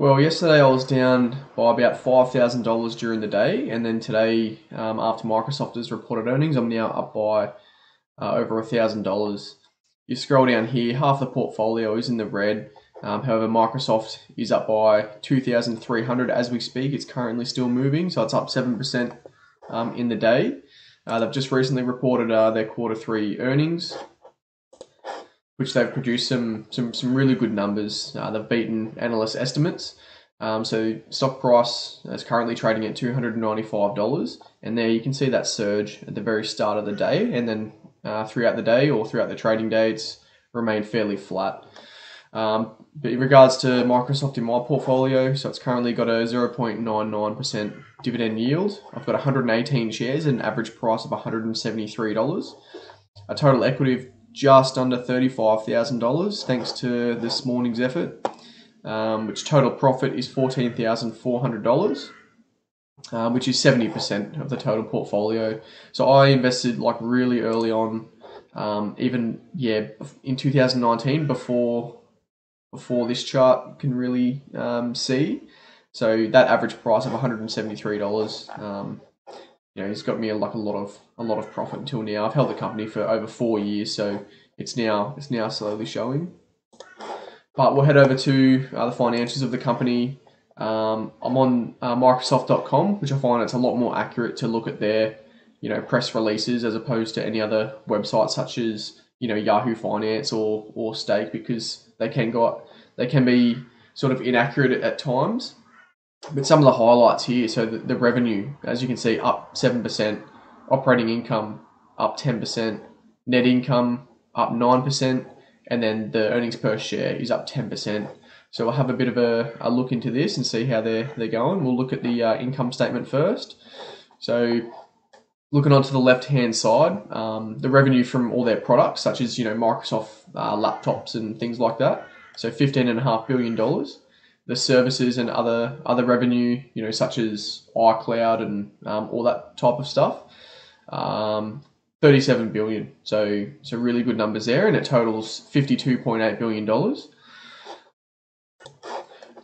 Well, yesterday I was down by about $5,000 during the day, and then today, um, after Microsoft has reported earnings, I'm now up by uh, over $1,000. You scroll down here, half the portfolio is in the red. Um, however, Microsoft is up by 2,300 as we speak. It's currently still moving, so it's up 7% um, in the day. Uh, they've just recently reported uh, their quarter three earnings, which they've produced some some some really good numbers. Uh, they've beaten analyst estimates. Um, so stock price is currently trading at two hundred and ninety five dollars, and there you can see that surge at the very start of the day, and then uh, throughout the day or throughout the trading day, it's remained fairly flat. Um, but in regards to Microsoft in my portfolio, so it's currently got a 0.99% dividend yield. I've got 118 shares at an average price of $173. A total equity of just under $35,000 thanks to this morning's effort, um, which total profit is $14,400. Um, which is 70% of the total portfolio. So I invested like really early on, um, even yeah, in 2019 before before this chart can really um, see. So that average price of $173, um, you know, it's got me a, like a lot of a lot of profit until now. I've held the company for over four years, so it's now it's now slowly showing. But we'll head over to uh, the financials of the company. Um, I'm on uh, Microsoft.com, which I find it's a lot more accurate to look at their, you know, press releases as opposed to any other website such as you know Yahoo Finance or or Stake because they can got they can be sort of inaccurate at times. But some of the highlights here, so the, the revenue, as you can see, up seven percent, operating income up ten percent, net income up nine percent, and then the earnings per share is up ten percent. So we'll have a bit of a, a, look into this and see how they're they're going. We'll look at the uh, income statement first. So looking onto the left hand side, um, the revenue from all their products, such as you know Microsoft uh, laptops and things like that, so fifteen and a half billion dollars. The services and other other revenue, you know, such as iCloud and um, all that type of stuff, um, thirty-seven billion. So so really good numbers there, and it totals fifty-two point eight billion dollars.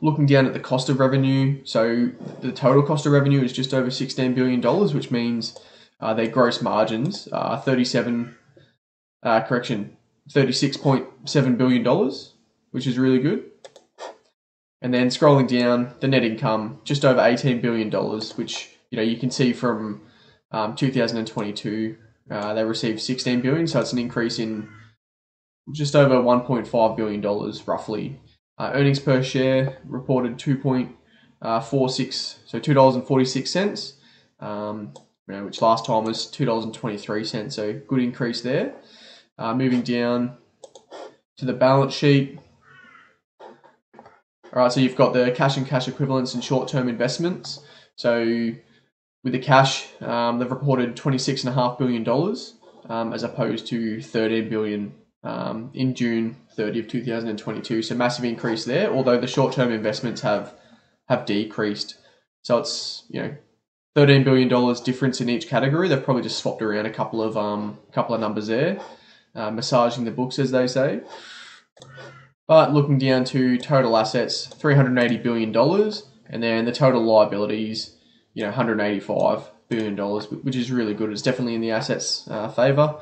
Looking down at the cost of revenue, so the total cost of revenue is just over sixteen billion dollars, which means uh, their gross margins are 37, uh, correction, $36.7 billion, which is really good. And then scrolling down, the net income, just over $18 billion, which, you know, you can see from um, 2022, uh, they received 16 billion, so it's an increase in just over 1.5 billion dollars, roughly. Uh, earnings per share reported 2.46, uh, so two dollars and 46 cents. Um, you know, which last time was $2.23, so good increase there. Uh, moving down to the balance sheet. All right, so you've got the cash and cash equivalents and short-term investments. So with the cash, um, they've reported $26.5 billion um, as opposed to $13 billion um, in June 30 of 2022. So massive increase there, although the short-term investments have have decreased. So it's, you know, thirteen billion dollars difference in each category. They've probably just swapped around a couple of um couple of numbers there, uh, massaging the books as they say. But looking down to total assets, three hundred eighty billion dollars, and then the total liabilities, you know, one hundred eighty five billion dollars, which is really good. It's definitely in the assets uh, favor.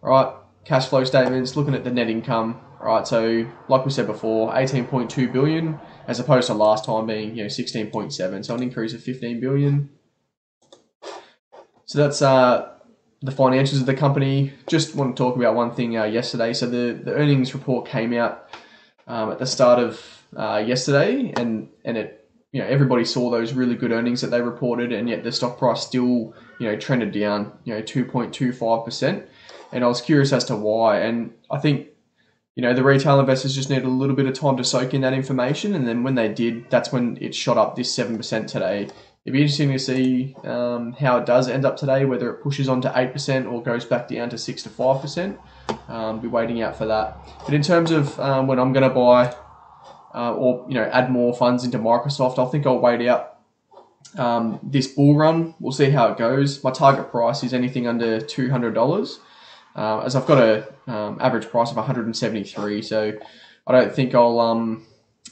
Right, cash flow statements. Looking at the net income. Right, so like we said before, eighteen point two billion as opposed to last time being you know sixteen point seven, so an increase of fifteen billion. So that's uh, the financials of the company. Just want to talk about one thing uh, yesterday. So the, the earnings report came out um, at the start of uh, yesterday, and and it you know everybody saw those really good earnings that they reported, and yet the stock price still you know trended down you know two point two five percent. And I was curious as to why, and I think you know the retail investors just needed a little bit of time to soak in that information, and then when they did, that's when it shot up this seven percent today it'd be interesting to see um, how it does end up today, whether it pushes on to 8% or goes back down to 6 to 5%. Um, be waiting out for that. But in terms of um, when I'm going to buy uh, or you know add more funds into Microsoft, I think I'll wait out um, this bull run. We'll see how it goes. My target price is anything under $200. Uh, as I've got an um, average price of 173, so I don't think I'll um,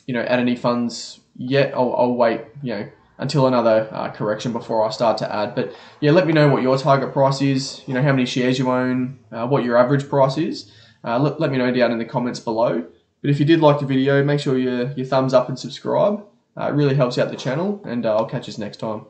you know add any funds yet. I'll, I'll wait, you know, until another uh, correction before I start to add. But yeah, let me know what your target price is. You know, how many shares you own, uh, what your average price is. Uh, let, let me know down in the comments below. But if you did like the video, make sure you, you thumbs up and subscribe. Uh, it really helps out the channel, and uh, I'll catch you next time.